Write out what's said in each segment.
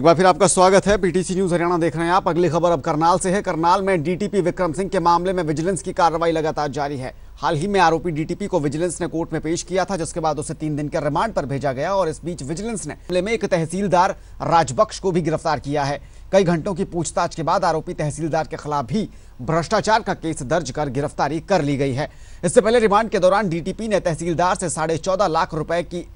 एक बार फिर आपका स्वागत है। पीटीसी न्यूज़ हरियाणा देख रहे हैं आप। अगली खबर अब करनाल से है। करनाल में डीटीपी विक्रम सिंह के मामले में विजिलेंस की कार्रवाई लगातार जारी है। हाल ही में आरोपी डीटीपी को विजिलेंस ने कोर्ट में पेश किया था, जिसके बाद उसे तीन दिन के रिमांड पर भेजा गया और इस बीच विजिलेंस ने मामले में एक तहसीलदार राजबख्श को भी गिरफ़्तार किया है। कई घंटों की पूछताछ के बाद आरोपी तहसीलदार के खिलाफ भी भ्रष्टाचार का केस दर्ज कर गिरफ्तारी कर ली गई है। इससे पहले रिमांड के दौरान डीटीपी ने तहसीलदार से साढ़े चौदह लाख रुपए की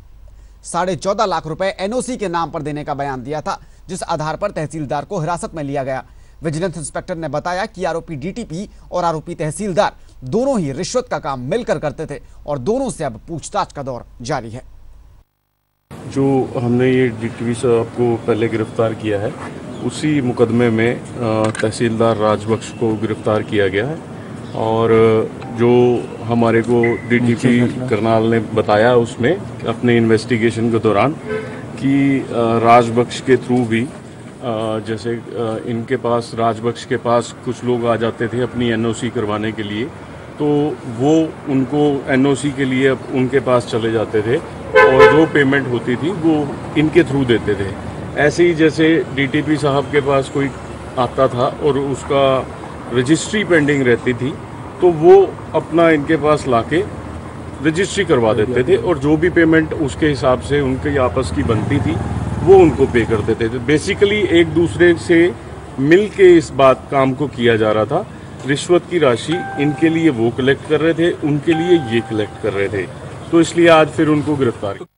साढ़े चौदह लाख रुपए एनओसी के नाम पर देने का बयान दिया था, जिस आधार पर तहसीलदार को हिरासत में लिया गया। विजिलेंस इंस्पेक्टर ने बताया कि आरोपी डीटीपी और आरोपी तहसीलदार दोनों ही रिश्वत का काम मिलकर करते थे और दोनों से अब पूछताछ का दौर जारी है। जो हमने ये डीटीवी साहब को पहले गिरफ़्तार किया है, उसी मुकदमे में तहसीलदार राजबख्श को गिरफ़्तार किया गया है। और जो हमारे को डीटीपी करनाल ने बताया उसमें अपने इन्वेस्टिगेशन के दौरान कि राजबख्श के थ्रू भी जैसे इनके पास राजबख्श के पास कुछ लोग आ जाते थे अपनी एनओसी करवाने के लिए तो वो उनको एनओसी के लिए उनके पास चले जाते थे और जो पेमेंट होती थी वो इनके थ्रू देते थे। ऐसे ही जैसे डीटीपी साहब के पास कोई आता था और उसका रजिस्ट्री पेंडिंग रहती थी तो वो अपना इनके पास लाके रजिस्ट्री करवा देते थे और जो भी पेमेंट उसके हिसाब से उनकी आपस की बनती थी वो उनको पे कर देते थे। बेसिकली एक दूसरे से मिल के इस बात काम को किया जा रहा था। रिश्वत की राशि इनके लिए वो कलेक्ट कर रहे थे उनके लिए ये कलेक्ट कर रहे थे। तो इसलिए आज फिर उनको गिरफ़्तार किया